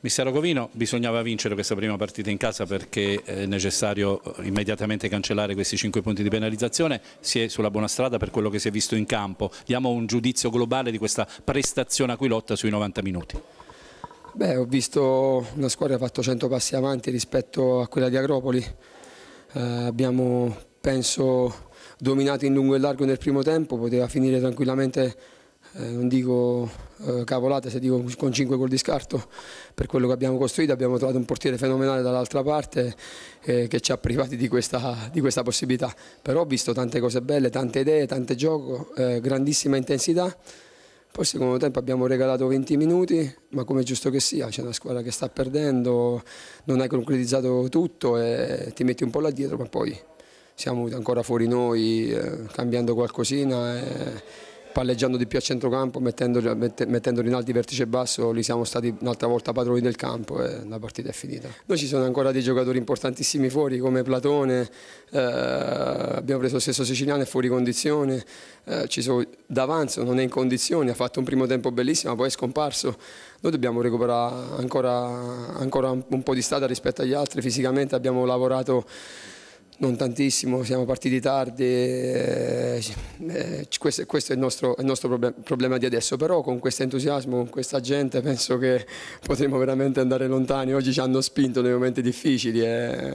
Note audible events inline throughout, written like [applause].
Mister Rocovino, bisognava vincere questa prima partita in casa perché è necessario eh, immediatamente cancellare questi 5 punti di penalizzazione, si è sulla buona strada per quello che si è visto in campo. Diamo un giudizio globale di questa prestazione a lotta sui 90 minuti. Beh, ho visto una squadra che ha fatto 100 passi avanti rispetto a quella di Agropoli. Eh, abbiamo, penso, dominato in lungo e largo nel primo tempo, poteva finire tranquillamente eh, non dico eh, cavolate se dico con 5 gol di scarto per quello che abbiamo costruito, abbiamo trovato un portiere fenomenale dall'altra parte eh, che ci ha privati di questa, di questa, possibilità, però ho visto tante cose belle, tante idee, tante gioco, eh, grandissima intensità, poi secondo tempo abbiamo regalato 20 minuti, ma come giusto che sia, c'è una squadra che sta perdendo, non hai concretizzato tutto e ti metti un po' là dietro, ma poi siamo ancora fuori noi, eh, cambiando qualcosina. E, palleggiando di più a centrocampo, mettendoli, in alti vertice basso, li siamo stati un'altra volta padroni del campo e la partita è finita. Noi ci sono ancora dei giocatori importantissimi fuori come Platone, eh, abbiamo preso lo stesso Siciliano, è fuori condizione, eh, D'Avanzo non è in condizioni, ha fatto un primo tempo bellissimo, poi è scomparso. Noi dobbiamo recuperare ancora, ancora un po' di strada rispetto agli altri, fisicamente abbiamo lavorato non tantissimo, siamo partiti tardi, eh, eh, questo, questo, è il nostro, il nostro problem problema di adesso, però con questo entusiasmo, con questa gente penso che potremo veramente andare lontani, oggi ci hanno spinto nei momenti difficili e,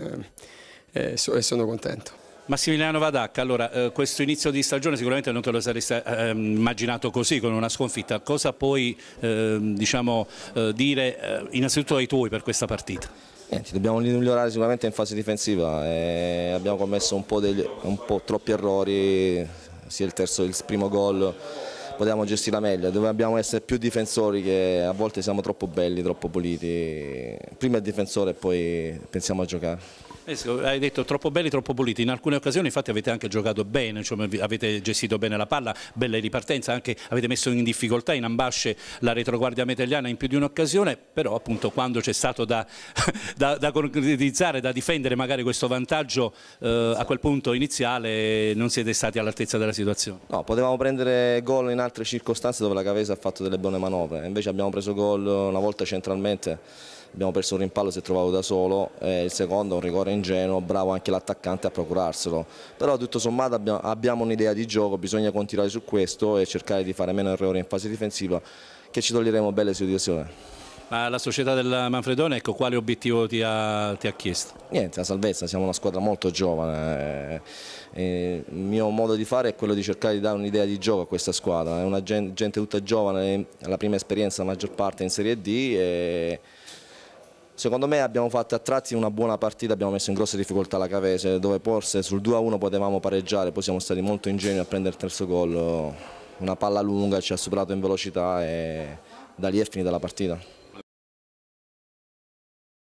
e, so, e sono contento. Massimiliano Vadacca, allora eh, questo inizio di stagione sicuramente non te lo saresti eh, immaginato così con una sconfitta, cosa puoi ehm, diciamo, eh, dire eh, innanzitutto ai tuoi per questa partita? Niente, dobbiamo migliorare sicuramente in fase difensiva, eh, abbiamo commesso un po, degli, un po', troppi errori, sia il terzo il primo gol, potevamo gestirla meglio, dobbiamo essere più difensori che a volte siamo troppo belli, troppo puliti, prima il difensore e poi pensiamo a giocare. Hai detto troppo belli, troppo puliti, in alcune occasioni infatti avete anche giocato bene, cioè avete gestito bene la palla, belle ripartenze, anche avete messo in difficoltà in ambasce la retroguardia metelliana in più di un'occasione, però appunto quando c'è stato da, [laughs] da, da, concretizzare, da difendere magari questo vantaggio eh, a quel punto iniziale non siete stati all'altezza della situazione. No, potevamo prendere gol in altre circostanze dove la Cavese ha fatto delle buone manovre, invece abbiamo preso gol una volta centralmente abbiamo perso un rimpallo, si è trovato da solo, e il secondo un rigore ingenuo, bravo anche l'attaccante a procurarselo. Però tutto sommato abbiamo, abbiamo un'idea di gioco, bisogna continuare su questo e cercare di fare meno errori in fase difensiva che ci toglieremo belle situazioni. Ma la società del Manfredone, ecco, quale obiettivo ti ha, ti ha, chiesto? Niente, la salvezza, siamo una squadra molto giovane. Eh, il mio modo di fare è quello di cercare di dare un'idea di gioco a questa squadra. È una gente, gente tutta giovane, la prima esperienza la maggior parte in Serie D. E Secondo me abbiamo fatto a tratti una buona partita, abbiamo messo in grosse difficoltà la Cavese, dove forse sul 2-1 potevamo pareggiare, poi siamo stati molto ingenui a prendere il terzo gol. Una palla lunga ci ha superato in velocità e da lì è finita la partita.